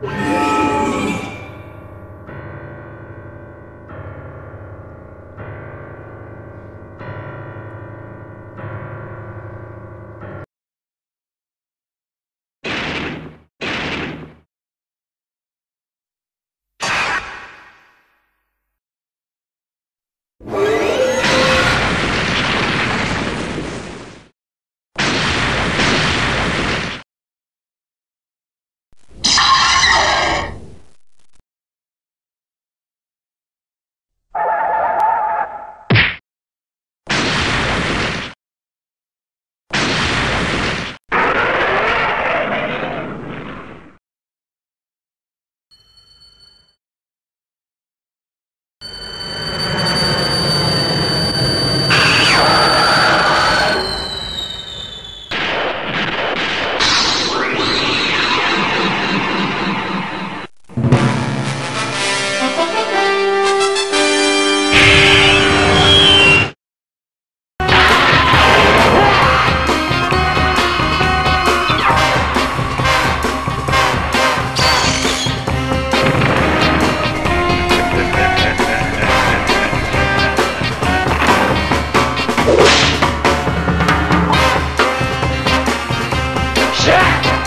Yeah. Jack!